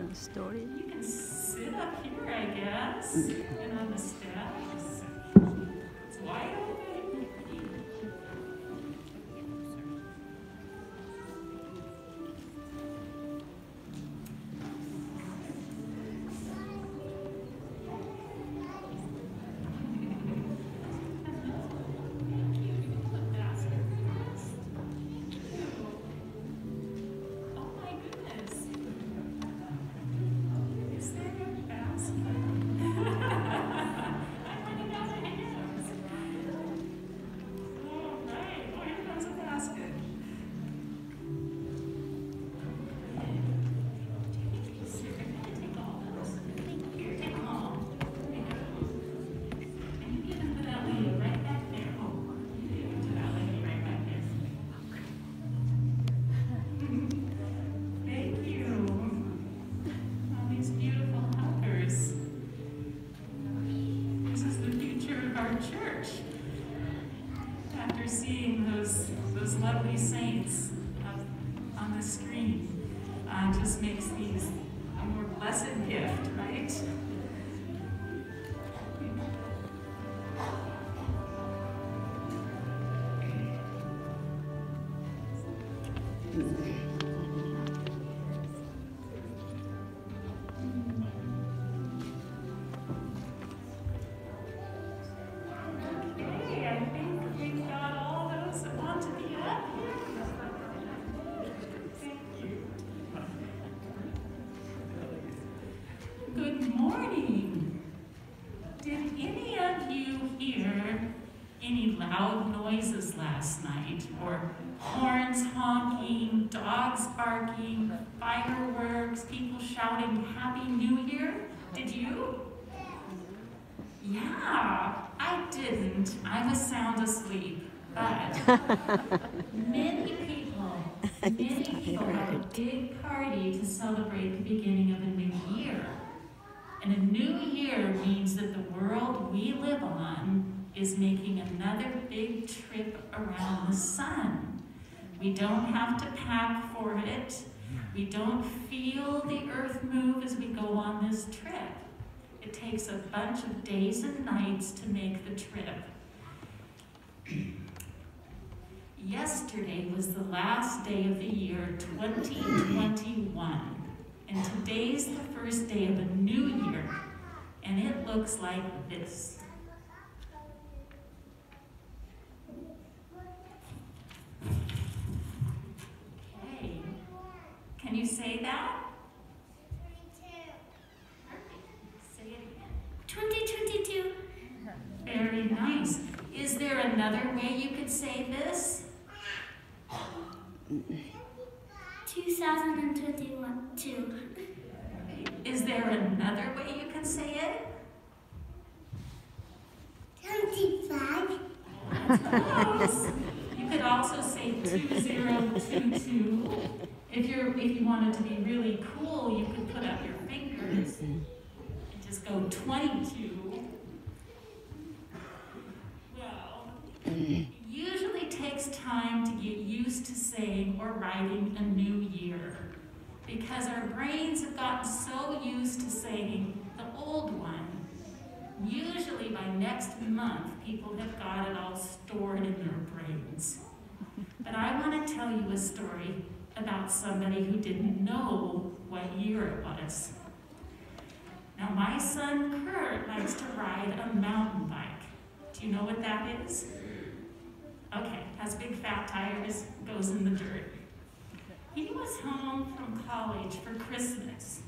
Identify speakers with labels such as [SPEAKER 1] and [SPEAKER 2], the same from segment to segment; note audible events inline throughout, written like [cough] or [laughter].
[SPEAKER 1] children's story.
[SPEAKER 2] You can sit up here, I guess, mm. and on the steps. It's wide open. Lovely saints up on the screen, uh, just makes these a more blessed gift, right? Good morning. Did any of you hear any loud noises last night? Or horns honking, dogs barking, fireworks, people shouting Happy New Year? Did you? Yeah, I didn't. I was sound asleep. But [laughs] many people, many people have a big party to celebrate the beginning of a new year. And a new year means that the world we live on is making another big trip around the sun. We don't have to pack for it. We don't feel the earth move as we go on this trip. It takes a bunch of days and nights to make the trip. Yesterday was the last day of the year 2021, and today's the first day of a new year, and it looks like this. Okay, can you say that? Say it again.
[SPEAKER 3] 2022.
[SPEAKER 2] Very nice. Is there another way you could say this? [laughs]
[SPEAKER 3] 2021. Two.
[SPEAKER 2] Is there another way you can say it?
[SPEAKER 3] 25.
[SPEAKER 2] Close. You could also say 2022. If you're if you wanted to be really cool, you could put up your fingers and just go 22. Well, it usually takes time to saying or writing a new year because our brains have gotten so used to saying the old one. Usually by next month, people have got it all stored in their brains. But I want to tell you a story about somebody who didn't know what year it was. Now, my son Kurt likes to ride a mountain bike. Do you know what that is? Okay, has big fat tires, goes in the dirt. He was home from college for Christmas,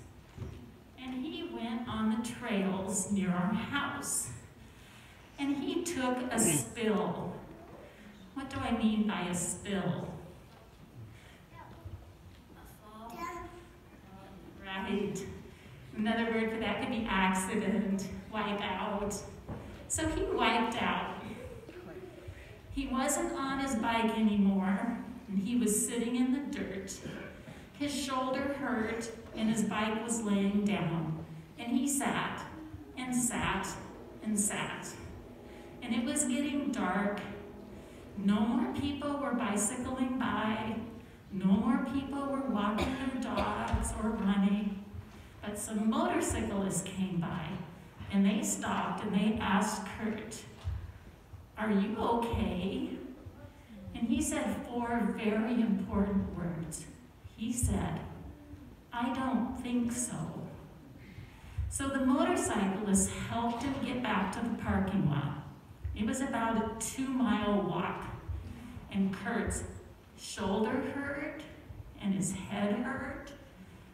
[SPEAKER 2] and he went on the trails near our house. And he took a spill. What do I mean by a spill? Right. Another word for that could be accident, wipe out. So he wiped out. He wasn't on his bike anymore, and he was sitting in the dirt. His shoulder hurt, and his bike was laying down. And he sat and sat and sat. And it was getting dark. No more people were bicycling by. No more people were walking their dogs or running. But some motorcyclists came by and they stopped and they asked Kurt, Are you okay? And he said four very important words. He said, I don't think so. So the motorcyclist helped him get back to the parking lot. It was about a two mile walk, and Kurt's shoulder hurt and his head hurt.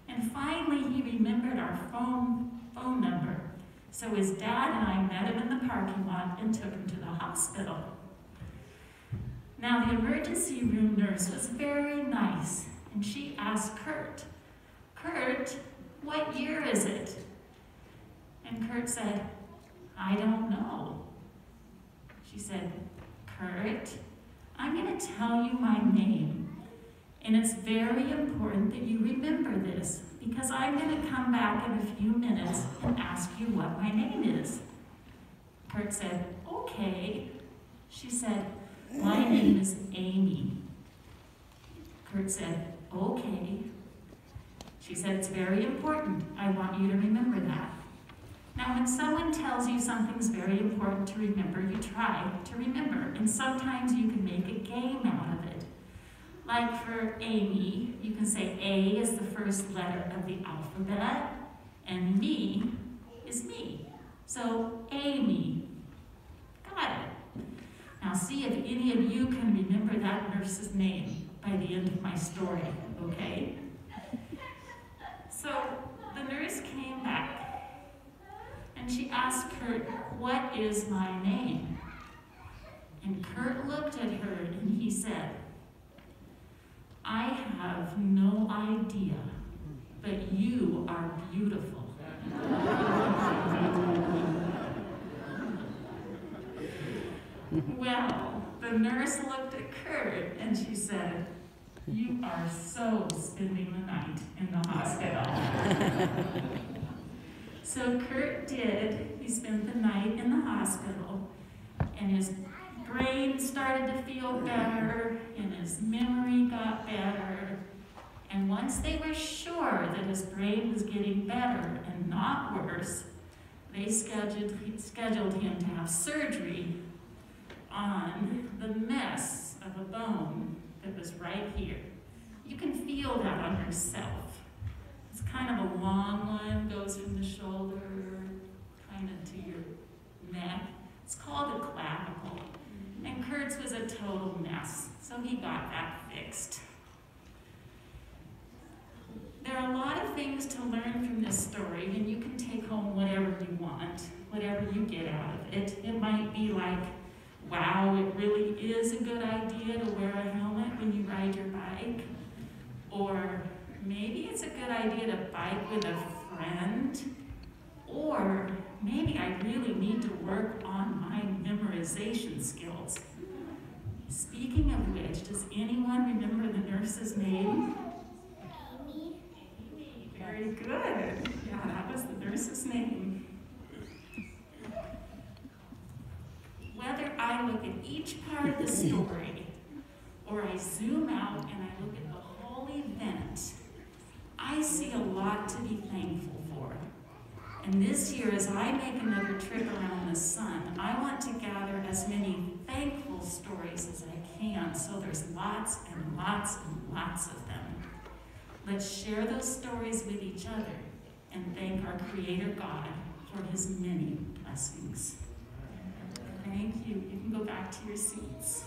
[SPEAKER 2] And finally, he remembered our phone, phone number. So his dad and I met him in the parking lot and took him to the hospital. Now, the emergency room nurse was very nice, and she asked Kurt, Kurt, what year is it? And Kurt said, I don't know. She said, Kurt, I'm going to tell you my name. And it's very important that you remember this because I'm going to come back in a few minutes and ask you what my name is. Kurt said, Okay. She said, My name is Amy. Kurt said, Okay. She said, It's very important. I want you to remember that. Now, when someone tells you something's very important to remember, you try to remember. And sometimes you can make a game out of it. Like for Amy, you can say A is the first letter of the alphabet, and me is me. So, Amy. Got it. Now, see if any of you can remember that nurse's name by the end of my story, okay? So, the nurse came back and she asked Kurt, What is my name? And Kurt looked at her and he said, I have no idea, but you are beautiful. Well, the nurse looked at Kurt and she said, You are so spending the night in the hospital. So Kurt did. He spent the night in the hospital, and his brain started to feel better, and his memory got better. And once they were sure that his brain was getting better and not worse, they scheduled, scheduled him to have surgery on the mess of a bone that was right here. You can feel that on yourself. It's kind of a long one, goes from the shoulder kind of to your neck. It's called a clavicle. And Kurt's was a total mess, so he got that fixed. There are a lot of things to learn from this story, and you can take home whatever you want, whatever you get out of it. It might be like, wow, it really is a good idea to wear a helmet when you ride your bike. Or maybe it's a good idea to bike with a friend, or maybe I really need to work on my memorization skills. Speaking of which, does anyone remember the nurse's name? Very good. Yeah, that was the nurse's name. Whether I look at each part of the story, or I zoom out and I look at the whole event, I see a lot to be thankful for. And this year, as I make another trip around the sun, I want to gather as many thankful stories as I can, so there's lots and lots and lots of them. Let's share those stories with each other and thank our Creator God for his many blessings. Thank you. You can go back to your seats.